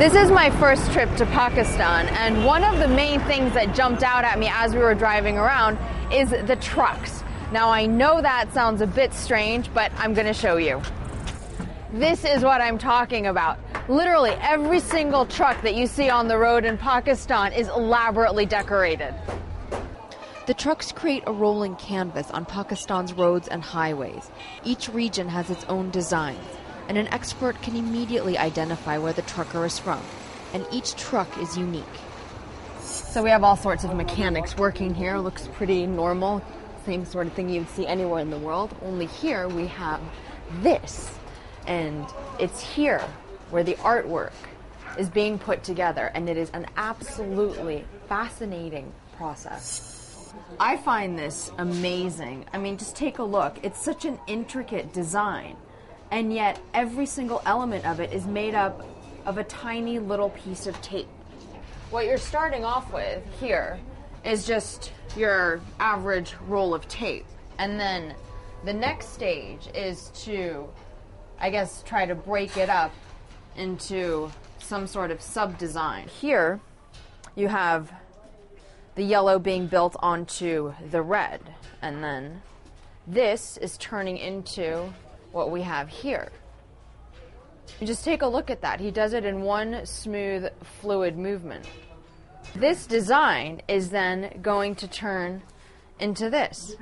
This is my first trip to Pakistan, and one of the main things that jumped out at me as we were driving around is the trucks. Now, I know that sounds a bit strange, but I'm going to show you. This is what I'm talking about. Literally, every single truck that you see on the road in Pakistan is elaborately decorated. The trucks create a rolling canvas on Pakistan's roads and highways. Each region has its own designs and an expert can immediately identify where the trucker is from. And each truck is unique. So we have all sorts of mechanics working here. Looks pretty normal. Same sort of thing you'd see anywhere in the world. Only here we have this. And it's here where the artwork is being put together. And it is an absolutely fascinating process. I find this amazing. I mean, just take a look. It's such an intricate design and yet every single element of it is made up of a tiny little piece of tape. What you're starting off with here is just your average roll of tape. And then the next stage is to, I guess, try to break it up into some sort of sub design. Here, you have the yellow being built onto the red. And then this is turning into what we have here. Just take a look at that. He does it in one smooth, fluid movement. This design is then going to turn into this.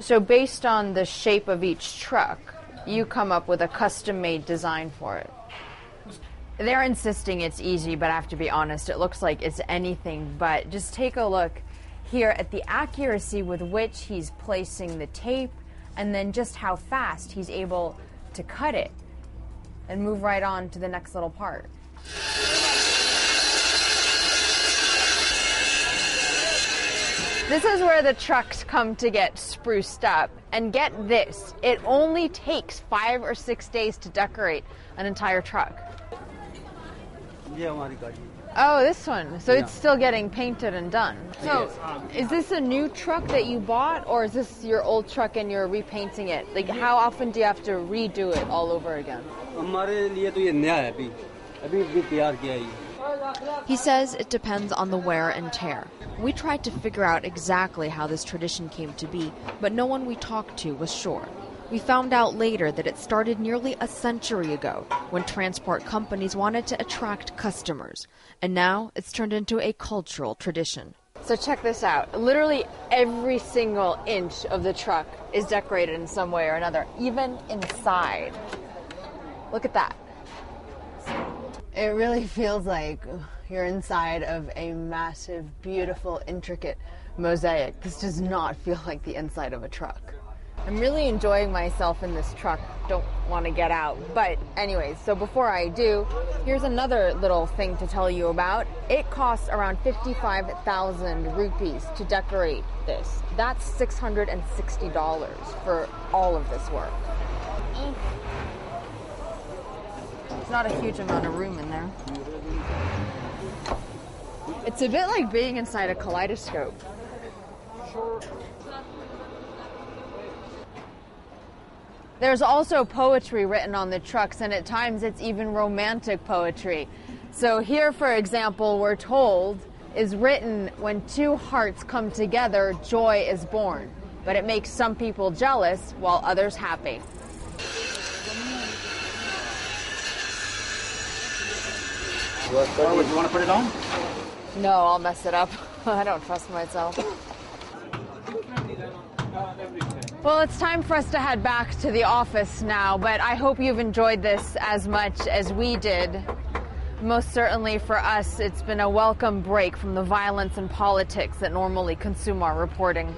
So, based on the shape of each truck, you come up with a custom made design for it. They're insisting it's easy, but I have to be honest, it looks like it's anything but. Just take a look here at the accuracy with which he's placing the tape and then just how fast he's able to cut it and move right on to the next little part. This is where the trucks come to get spruced up. And get this, it only takes five or six days to decorate an entire truck. Oh, this one. So yeah. it's still getting painted and done. So, is this a new truck that you bought, or is this your old truck and you're repainting it? Like, how often do you have to redo it all over again? He says it depends on the wear and tear. We tried to figure out exactly how this tradition came to be, but no one we talked to was sure. We found out later that it started nearly a century ago when transport companies wanted to attract customers, and now it's turned into a cultural tradition. So check this out. Literally every single inch of the truck is decorated in some way or another, even inside. Look at that. It really feels like you're inside of a massive, beautiful, intricate mosaic. This does not feel like the inside of a truck. I'm really enjoying myself in this truck. Don't want to get out. But, anyways, so before I do, here's another little thing to tell you about. It costs around 55,000 rupees to decorate this. That's $660 for all of this work. It's not a huge amount of room in there. It's a bit like being inside a kaleidoscope. There's also poetry written on the trucks, and at times it's even romantic poetry. So, here, for example, we're told is written when two hearts come together, joy is born. But it makes some people jealous while others happy. You want to put it on? No, I'll mess it up. I don't trust myself. Well, it's time for us to head back to the office now, but I hope you've enjoyed this as much as we did. Most certainly for us, it's been a welcome break from the violence and politics that normally consume our reporting.